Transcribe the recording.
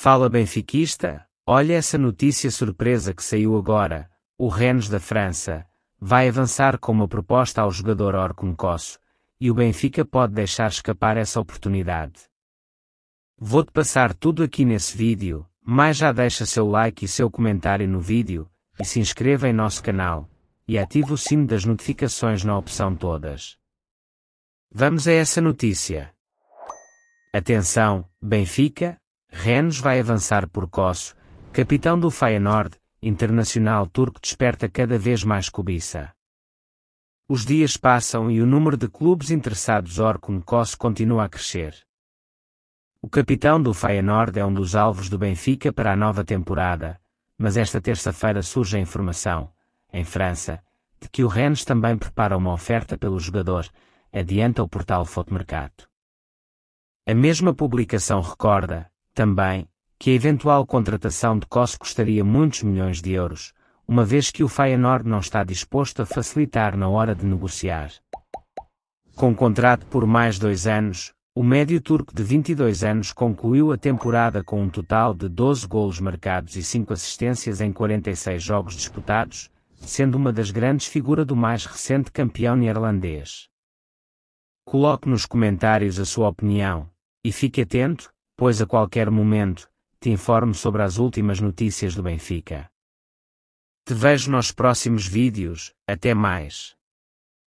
Fala benfiquista, olha essa notícia surpresa que saiu agora, o Rennes da França, vai avançar com uma proposta ao jogador Orkun Kosso, e o Benfica pode deixar escapar essa oportunidade. Vou-te passar tudo aqui nesse vídeo, mas já deixa seu like e seu comentário no vídeo, e se inscreva em nosso canal, e ative o sino das notificações na opção todas. Vamos a essa notícia. Atenção, Benfica, Rennes vai avançar por Kosso, capitão do Feyenoord, internacional turco desperta cada vez mais cobiça. Os dias passam e o número de clubes interessados Orkun Kosso continua a crescer. O capitão do Feyenoord é um dos alvos do Benfica para a nova temporada, mas esta terça-feira surge a informação, em França, de que o Rennes também prepara uma oferta pelo jogador, adianta o portal Fotomercato. A mesma publicação recorda, também, que a eventual contratação de Kos custaria muitos milhões de euros, uma vez que o Feyenoord não está disposto a facilitar na hora de negociar. Com contrato por mais dois anos, o médio turco de 22 anos concluiu a temporada com um total de 12 golos marcados e 5 assistências em 46 jogos disputados, sendo uma das grandes figuras do mais recente campeão neerlandês. Coloque nos comentários a sua opinião, e fique atento, pois a qualquer momento, te informo sobre as últimas notícias do Benfica. Te vejo nos próximos vídeos, até mais.